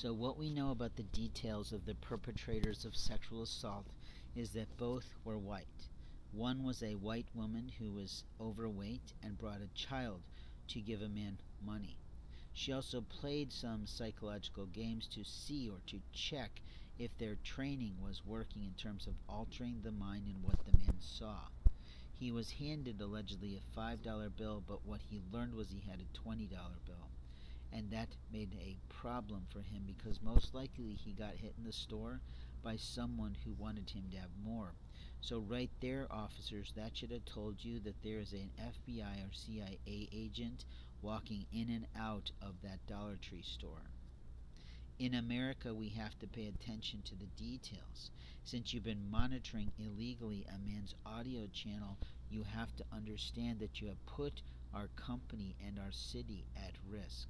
So, what we know about the details of the perpetrators of sexual assault is that both were white. One was a white woman who was overweight and brought a child to give a man money. She also played some psychological games to see or to check if their training was working in terms of altering the mind and what the man saw. He was handed allegedly a $5 bill, but what he learned was he had a $20 bill. And that made a problem for him because most likely he got hit in the store by someone who wanted him to have more. So, right there, officers, that should have told you that there is an FBI or CIA agent walking in and out of that Dollar Tree store. In America, we have to pay attention to the details. Since you've been monitoring illegally a man's audio channel, you have to understand that you have put our company and our city at risk.